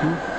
Hmm?